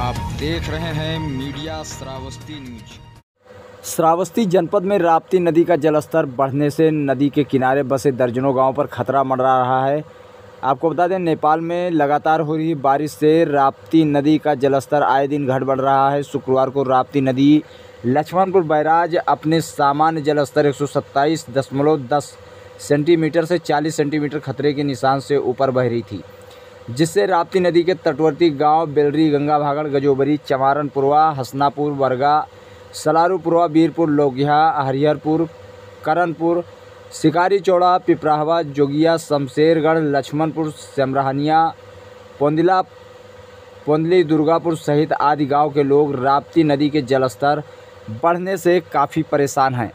आप देख रहे हैं मीडिया श्रावस्ती न्यूज़। श्रावस्ती जनपद में राप्ती नदी का जलस्तर बढ़ने से नदी के किनारे बसे दर्जनों गाँवों पर खतरा मंडरा रहा है। आपको बता दें, नेपाल में लगातार हो रही बारिश से राप्ती नदी का जलस्तर आए दिन घट बढ़ रहा है। शुक्रवार को राप्ती नदी लक्ष्मणपुर बैराज अपने सामान्य जलस्तर एक सौ सत्ताईस दशमलव दस सेंटीमीटर से 40 सेंटीमीटर खतरे के निशान से ऊपर बह रही थी। जिससे राप्ती नदी के तटवर्ती गाँव बेलरी, गंगा भागड़ गजोबरी चमारनपुरवा हसनापुर, बरगा सलारूपुरवा बीरपुर लोगिया हरिहरपुर करनपुर शिकारी चौड़ा, पिपराहवा, जोगिया, शमशेरगढ़, लक्ष्मणपुर, सेमराहनिया, पोंदिला, पोंदली, दुर्गापुर सहित आदि गाँव के लोग राप्ती नदी के जलस्तर बढ़ने से काफ़ी परेशान हैं।